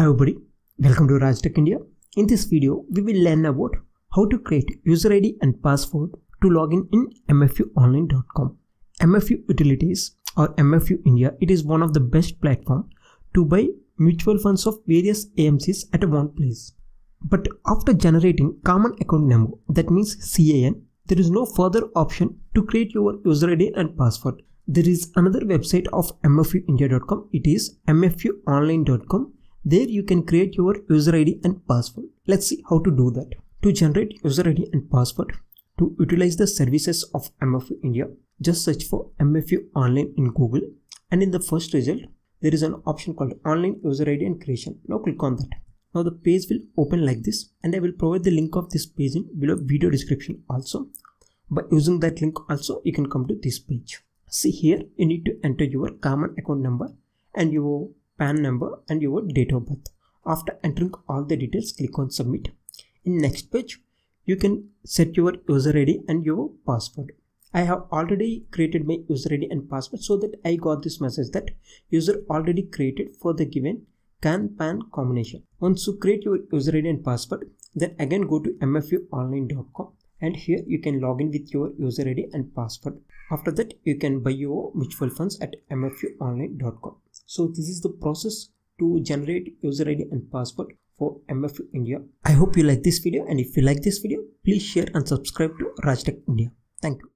Hi everybody, welcome to Rajtech India. In this video, we will learn about how to create user ID and password to login in mfuonline.com. MFU Utilities or MFU India, it is one of the best platform to buy mutual funds of various AMCs at one place. But after generating common account number, that means CAN, there is no further option to create your user ID and password. There is another website of mfuindia.com. It is mfuonline.com there you can create your user ID and password. Let's see how to do that. To generate user ID and password, to utilize the services of MFU India, just search for MFU Online in Google and in the first result, there is an option called Online User ID and Creation. Now click on that. Now the page will open like this and I will provide the link of this page in below video description also. By using that link also, you can come to this page. See here, you need to enter your common account number and your PAN number and your date of birth. After entering all the details, click on submit. In next page, you can set your user ID and your password. I have already created my user ID and password so that I got this message that user already created for the given CAN PAN combination. Once you create your user ID and password, then again go to mfuonline.com and here you can log in with your user ID and password. After that, you can buy your mutual funds at mfuonline.com. So this is the process to generate user ID and password for MFU India. I hope you like this video and if you like this video, please share and subscribe to Rajtech India. Thank you.